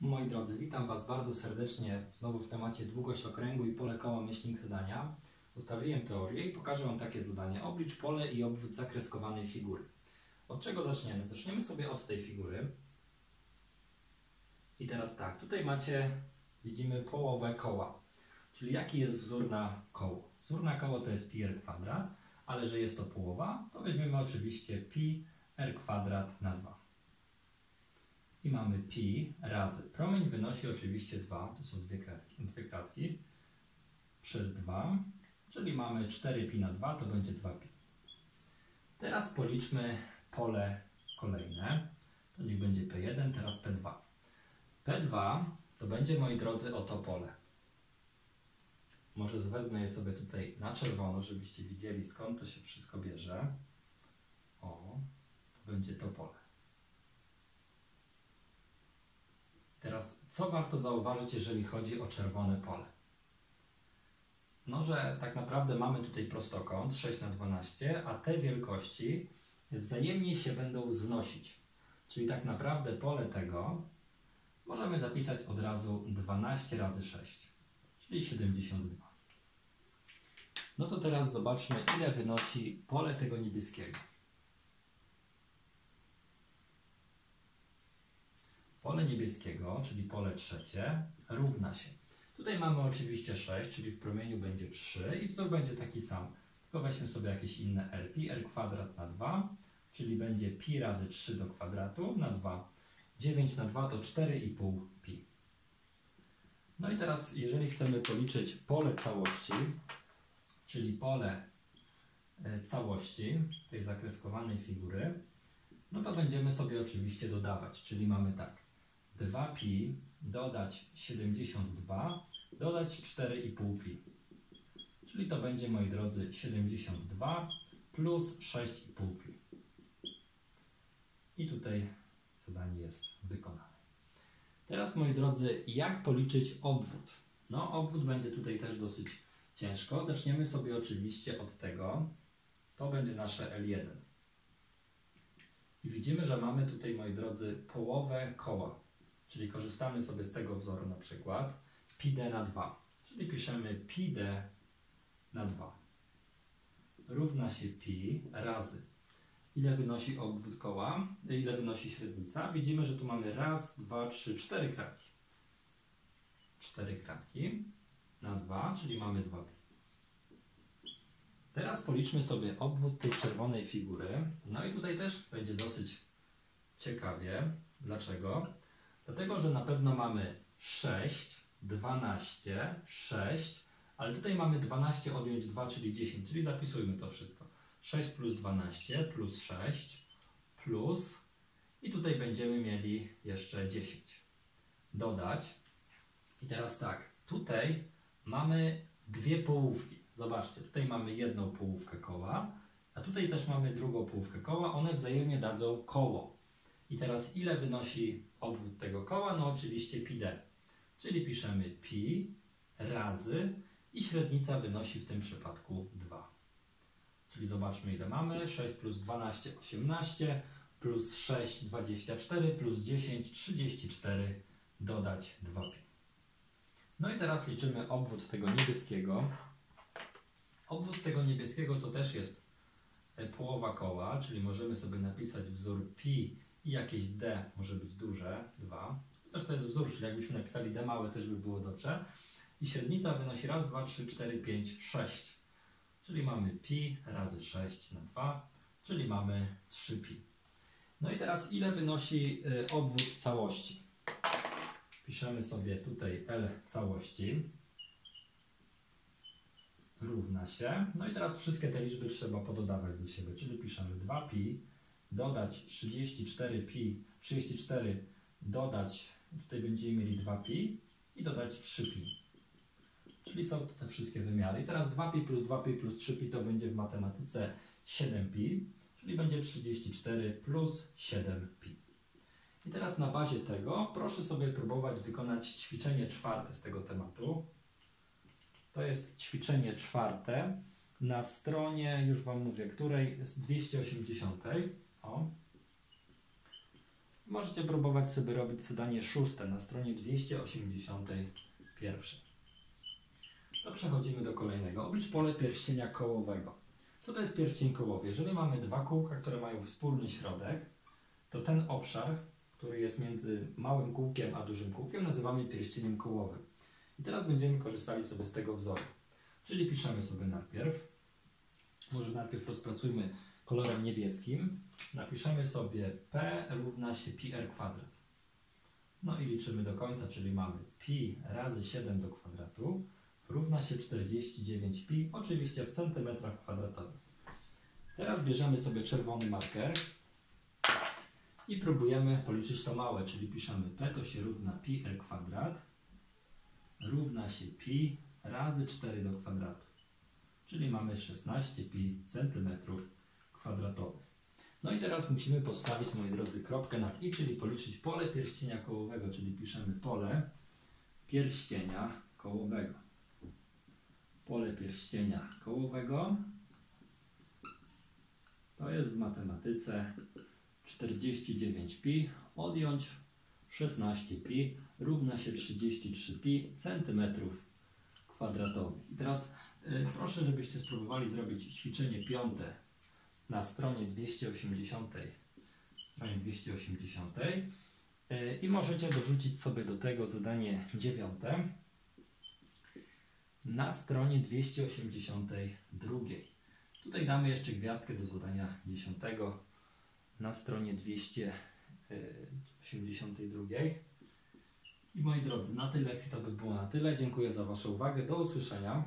Moi drodzy, witam Was bardzo serdecznie znowu w temacie długość okręgu i pole koła myślnik zadania. Zostawiłem teorię i pokażę Wam takie zadanie. Oblicz pole i obwód zakreskowanej figury. Od czego zaczniemy? Zaczniemy sobie od tej figury. I teraz tak, tutaj macie, widzimy połowę koła. Czyli jaki jest wzór na koło? Wzór na koło to jest pi r kwadrat, ale że jest to połowa, to weźmiemy oczywiście pi r kwadrat na 2 i mamy pi razy. Promień wynosi oczywiście 2, to są dwie kratki, dwie kratki przez 2, czyli mamy 4 pi na 2, to będzie 2 pi. Teraz policzmy pole kolejne, to niech będzie P1, teraz P2. P2 to będzie, moi drodzy, oto pole. Może wezmę je sobie tutaj na czerwono, żebyście widzieli skąd to się wszystko bierze. O, to będzie to pole. Teraz, co warto zauważyć, jeżeli chodzi o czerwone pole? No, że tak naprawdę mamy tutaj prostokąt 6 na 12, a te wielkości wzajemnie się będą znosić. Czyli tak naprawdę pole tego możemy zapisać od razu 12 razy 6, czyli 72. No to teraz zobaczmy, ile wynosi pole tego niebieskiego. Pole niebieskiego, czyli pole trzecie, równa się. Tutaj mamy oczywiście 6, czyli w promieniu będzie 3 i wzór będzie taki sam. Tylko weźmy sobie jakieś inne r. Pi r kwadrat na 2, czyli będzie pi razy 3 do kwadratu na 2. 9 na 2 to 4,5 pi. No i teraz, jeżeli chcemy policzyć pole całości, czyli pole e, całości tej zakreskowanej figury, no to będziemy sobie oczywiście dodawać, czyli mamy tak. 2pi dodać 72 dodać 4,5 pi. Czyli to będzie, moi drodzy, 72 plus 6,5 pi. I tutaj zadanie jest wykonane. Teraz, moi drodzy, jak policzyć obwód? No, obwód będzie tutaj też dosyć ciężko. Zaczniemy sobie oczywiście od tego. To będzie nasze L1. I widzimy, że mamy tutaj, moi drodzy, połowę koła. Czyli korzystamy sobie z tego wzoru na przykład pi d na 2. Czyli piszemy pi d na 2 równa się pi razy ile wynosi obwód koła, ile wynosi średnica. Widzimy, że tu mamy raz, dwa, trzy, cztery kratki. Cztery kratki na 2, czyli mamy 2 pi. Teraz policzmy sobie obwód tej czerwonej figury. No i tutaj też będzie dosyć ciekawie. Dlaczego? Dlatego, że na pewno mamy 6, 12, 6, ale tutaj mamy 12 odjąć 2, czyli 10, czyli zapisujmy to wszystko. 6 plus 12 plus 6 plus i tutaj będziemy mieli jeszcze 10. Dodać. I teraz tak, tutaj mamy dwie połówki. Zobaczcie, tutaj mamy jedną połówkę koła, a tutaj też mamy drugą połówkę koła. One wzajemnie dadzą koło. I teraz ile wynosi obwód tego koła? No oczywiście pi d. Czyli piszemy pi razy i średnica wynosi w tym przypadku 2. Czyli zobaczmy ile mamy. 6 plus 12, 18, plus 6, 24, plus 10, 34, dodać 2pi. No i teraz liczymy obwód tego niebieskiego. Obwód tego niebieskiego to też jest e, połowa koła, czyli możemy sobie napisać wzór pi i jakieś d może być duże, 2. Też to jest wzór, czyli jakbyśmy napisali d małe też by było dobrze. I średnica wynosi raz, 2, 3, 4, 5, 6. Czyli mamy pi razy 6 na 2, czyli mamy 3pi. No i teraz ile wynosi y, obwód całości? Piszemy sobie tutaj L całości równa się. No i teraz wszystkie te liczby trzeba pododawać do siebie, czyli piszemy 2pi dodać 34pi, 34 dodać, tutaj będziemy mieli 2pi i dodać 3pi. Czyli są to te wszystkie wymiary. I teraz 2pi plus 2pi plus 3pi to będzie w matematyce 7pi, czyli będzie 34 plus 7pi. I teraz na bazie tego proszę sobie próbować wykonać ćwiczenie czwarte z tego tematu. To jest ćwiczenie czwarte na stronie, już Wam mówię, której, z 280. O. Możecie próbować sobie robić zadanie szóste na stronie 281. To przechodzimy do kolejnego. Oblicz pole pierścienia kołowego. Co to jest pierścień kołowy? Jeżeli mamy dwa kółka, które mają wspólny środek, to ten obszar, który jest między małym kółkiem a dużym kółkiem, nazywamy pierścieniem kołowym. I teraz będziemy korzystali sobie z tego wzoru. Czyli piszemy sobie najpierw, może najpierw rozpracujmy kolorem niebieskim, napiszemy sobie P równa się pi r kwadrat. No i liczymy do końca, czyli mamy pi razy 7 do kwadratu równa się 49 pi, oczywiście w centymetrach kwadratowych. Teraz bierzemy sobie czerwony marker i próbujemy policzyć to małe, czyli piszemy p to się równa pi r kwadrat równa się pi razy 4 do kwadratu. Czyli mamy 16 pi centymetrów kwadratowych. No i teraz musimy postawić, moi drodzy, kropkę nad i, czyli policzyć pole pierścienia kołowego, czyli piszemy pole pierścienia kołowego. Pole pierścienia kołowego to jest w matematyce 49pi odjąć 16pi równa się 33pi centymetrów kwadratowych. I teraz y, proszę, żebyście spróbowali zrobić ćwiczenie piąte na stronie 280. Stronie 280. Y, I możecie dorzucić sobie do tego zadanie dziewiąte na stronie 282. Tutaj damy jeszcze gwiazdkę do zadania 10 na stronie 282. I moi drodzy, na tej lekcji to by było na tyle. Dziękuję za Waszą uwagę. Do usłyszenia.